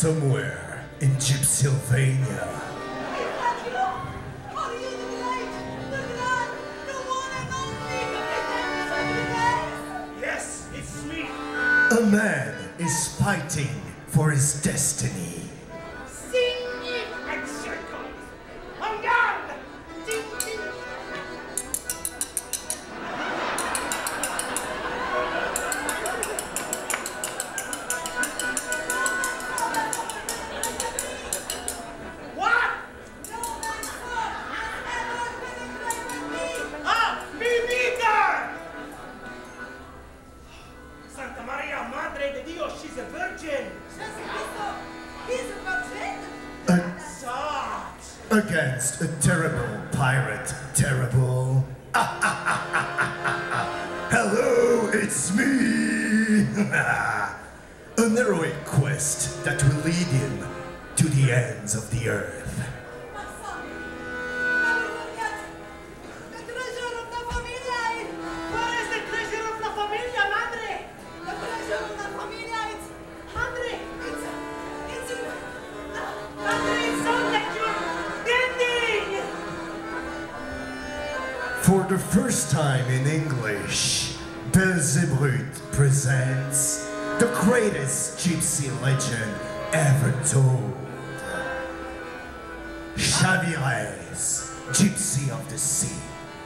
somewhere in Gypsylvania. Yes, it's me. A man is fighting for his destiny. She's a virgin. Sucks. Against a terrible pirate, terrible. Hello, it's me! An heroic quest that will lead him to the ends of the earth. For the first time in English, Belzébrute presents the greatest gypsy legend ever told. Shavirez, Gypsy of the Sea.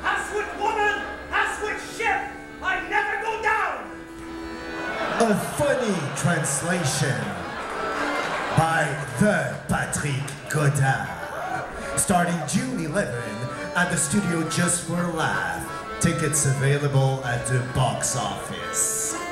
As with woman, as with ship, I never go down! A funny translation by the Patrick Godard. Starting June 11 at the studio Just for a Laugh. Tickets available at the box office.